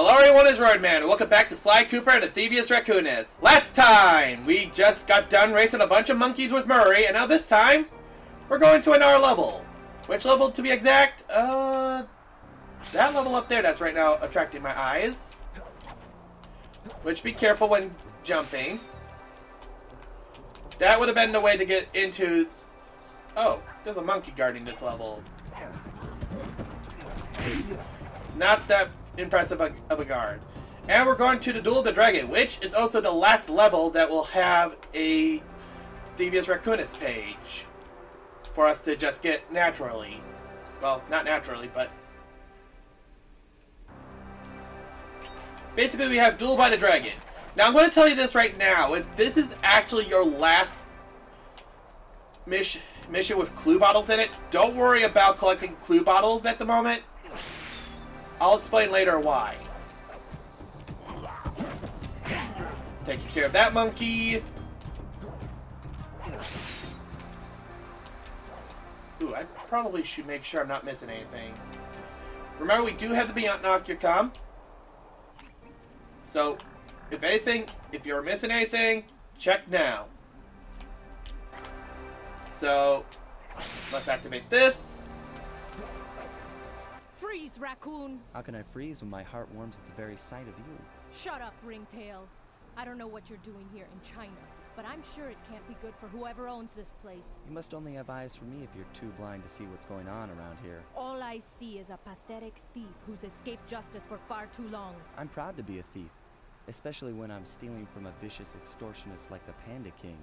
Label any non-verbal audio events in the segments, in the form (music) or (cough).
Hello everyone, it's Roidman, and welcome back to Sly Cooper and the Thievius Raccoonus. Last time, we just got done racing a bunch of monkeys with Murray, and now this time, we're going to another level. Which level, to be exact? Uh, that level up there that's right now attracting my eyes. Which, be careful when jumping. That would have been the way to get into... Oh, there's a monkey guarding this level. Not that impressive of a guard. And we're going to the Duel of the Dragon, which is also the last level that will have a Thievius Raccoonus page for us to just get naturally. Well, not naturally, but basically we have Duel by the Dragon. Now I'm going to tell you this right now: if this is actually your last mission mission with clue bottles in it, don't worry about collecting clue bottles at the moment I'll explain later why. Taking care of that monkey. Ooh, I probably should make sure I'm not missing anything. Remember, we do have the Binocucom. So, if anything, if you're missing anything, check now. So, let's activate this. Freeze, raccoon! How can I freeze when my heart warms at the very sight of you? Shut up, Ringtail. I don't know what you're doing here in China, but I'm sure it can't be good for whoever owns this place. You must only have eyes for me if you're too blind to see what's going on around here. All I see is a pathetic thief who's escaped justice for far too long. I'm proud to be a thief, especially when I'm stealing from a vicious extortionist like the Panda King.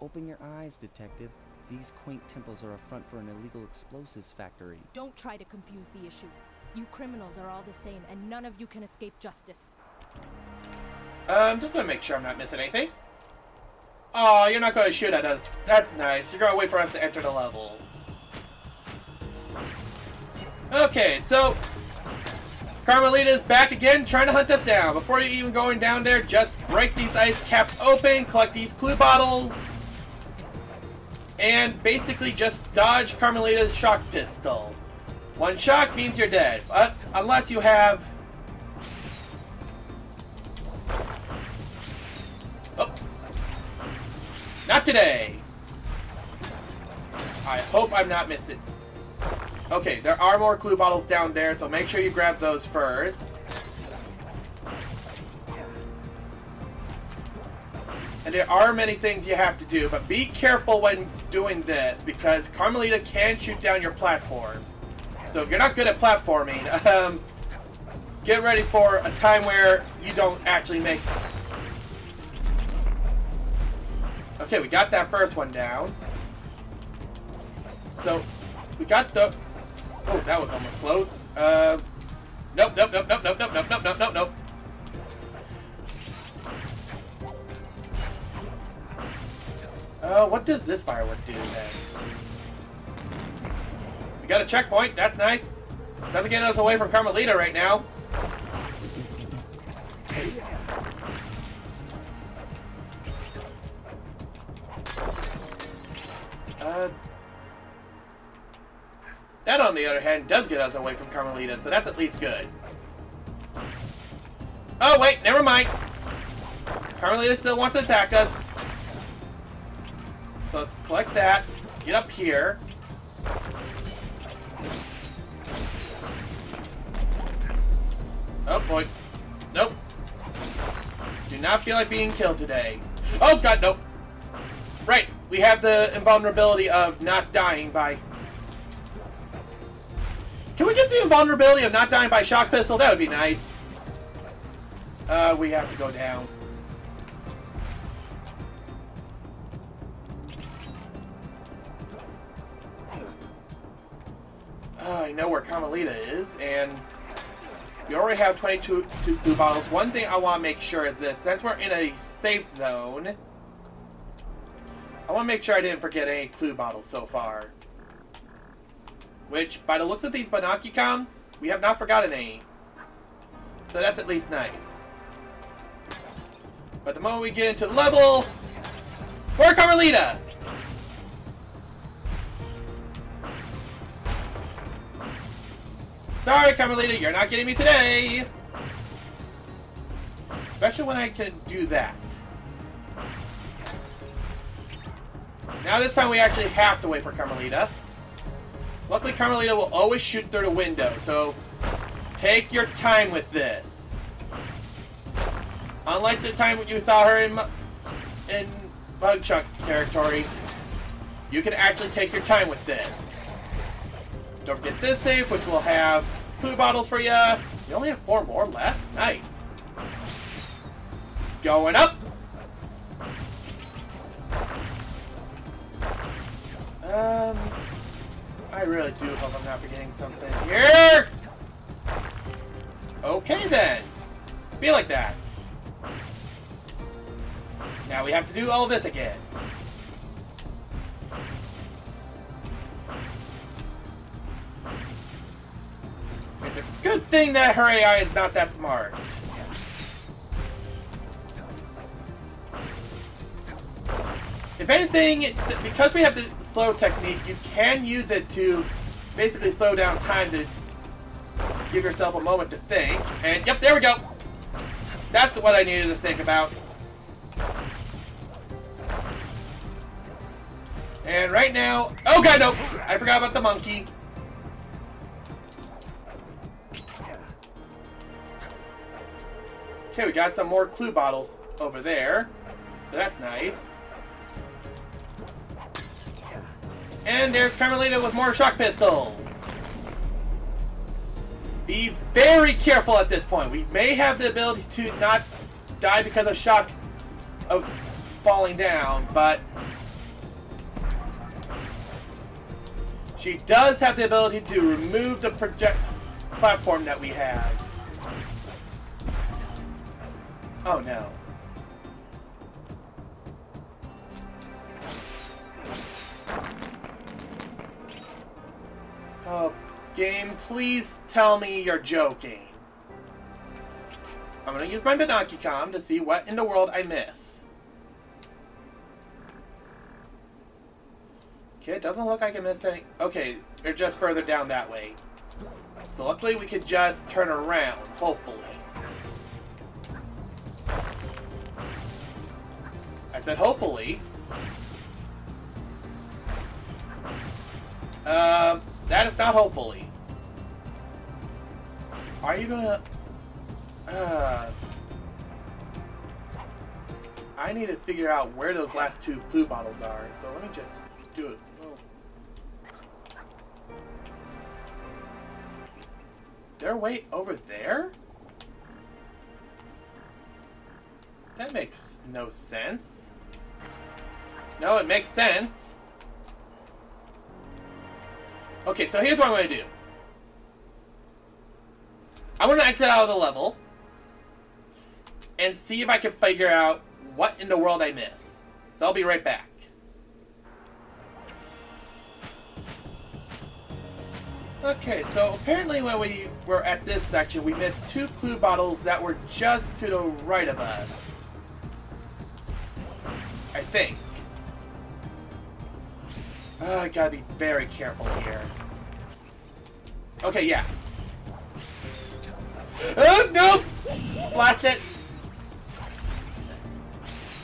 Open your eyes, detective. These quaint temples are a front for an illegal explosives factory. Don't try to confuse the issue. You criminals are all the same, and none of you can escape justice. Um, just want to make sure I'm not missing anything. Oh, you're not going to shoot at us. That's nice. You're going to wait for us to enter the level. Okay, so... Carmelita's back again, trying to hunt us down. Before you even going down there, just break these ice caps open, collect these clue bottles, and basically just dodge Carmelita's shock pistol. One shock means you're dead, but unless you have... Oh. Not today! I hope I'm not missing. Okay, there are more clue bottles down there, so make sure you grab those first. And there are many things you have to do, but be careful when doing this, because Carmelita can shoot down your platform. So if you're not good at platforming, (laughs) um, get ready for a time where you don't actually make... Okay, we got that first one down. So, we got the... Oh, that was almost close. Uh, nope, nope, nope, nope, nope, nope, nope, nope, nope, nope, nope. Uh, what does this firework do then? Got a checkpoint, that's nice. Doesn't get us away from Carmelita right now. Uh, that, on the other hand, does get us away from Carmelita, so that's at least good. Oh, wait, never mind. Carmelita still wants to attack us. So let's collect that, get up here. Oh boy. Nope. Do not feel like being killed today. Oh god, nope. Right, we have the invulnerability of not dying by... Can we get the invulnerability of not dying by shock pistol? That would be nice. Uh, we have to go down. uh, I know where Carmelita is, and we already have 22 two clue bottles. One thing I want to make sure is this. Since we're in a safe zone, I want to make sure I didn't forget any clue bottles so far. Which, by the looks of these Binocucoms, we have not forgotten any. So that's at least nice. But the moment we get into the level... Where Carmelita? Sorry, Carmelita, you're not getting me today. especially when I can do that. Now this time we actually have to wait for Carmelita. Luckily Carmelita will always shoot through the window, so take your time with this. Unlike the time you saw her in, in Muggshot's territory, you can actually take your time with this. Don't forget this safe, which will have clue bottles for you. You only have four more left? Nice. Going up! Um, I really do hope I'm not forgetting something here. Okay then. Be like that. Now we have to do all this again. Good thing that her AI is not that smart. If anything, because we have the slow technique, you can use it to basically slow down time to give yourself a moment to think. And yep, there we go. That's what I needed to think about. And right now, oh god, no! I forgot about the monkey. Okay, we got some more clue bottles over there. So that's nice. And there's Carmelita with more shock pistols. Be very careful at this point. We may have the ability to not die because of shock of falling down, but she does have the ability to remove the project platform that we have. Oh no. Oh, game, please tell me you're joking. I'm gonna use my Binocucom to see what in the world I miss. Okay, it doesn't look like I missed any. Okay, they're just further down that way. So luckily we could just turn around, hopefully. Said hopefully. Um, that is not hopefully. Are you gonna... Uh... I need to figure out where those last two clue bottles are, so let me just do it. They're way over there? That makes no sense. No, it makes sense. Okay, so here's what I'm going to do. I'm to exit out of the level and see if I can figure out what in the world I miss. So I'll be right back. Okay, so apparently when we were at this section, we missed two clue bottles that were just to the right of us. I think. Uh, I gotta be very careful here. Okay, yeah. Oh, no! Blast it!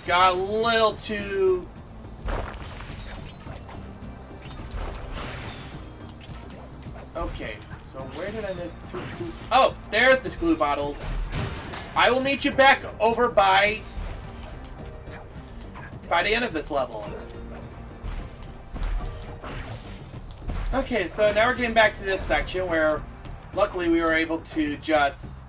Got a little too... Okay, so where did I miss two clue... Oh, there's the glue bottles. I will meet you back over by... By the end of this level. Okay, so now we're getting back to this section where luckily we were able to just...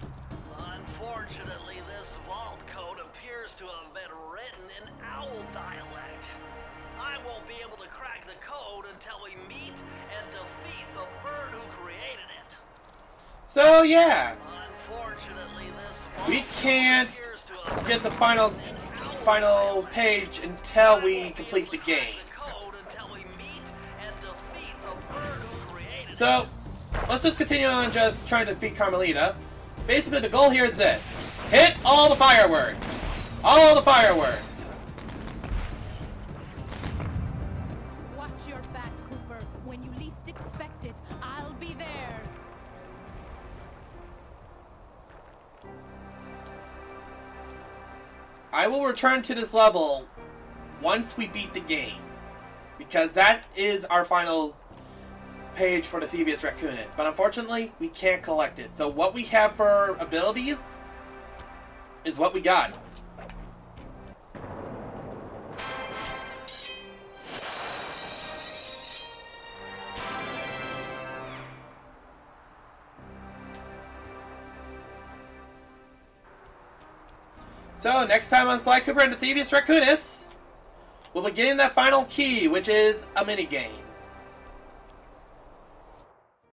Unfortunately, this vault code appears to have been written in owl dialect. I won't be able to crack the code until we meet and defeat the bird who created it. So yeah, Unfortunately, this vault we can't appears to have get the final final page until we complete the game. So, let's just continue on just trying to defeat Carmelita. Basically, the goal here is this. Hit all the fireworks! All the fireworks! Watch your back, Cooper. When you least expect it, I'll be there. I will return to this level once we beat the game. Because that is our final page for the Thievius Raccoonus. But unfortunately, we can't collect it. So what we have for abilities is what we got. So, next time on Sly Cooper and the Thievius Raccoonus, we'll be getting that final key, which is a minigame.